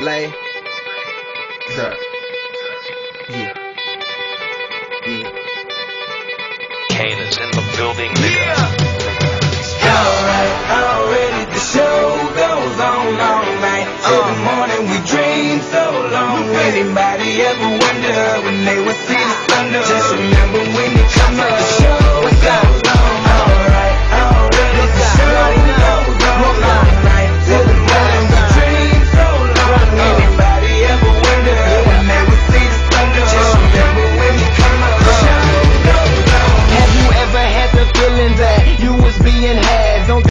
Lay. Sir. Yeah. Yeah. Kane is in the building, nigga. Alright, already the show goes on all night. Uh. Every morning we dream so long. Anybody ever wonder when they would see the thunder? Just remember when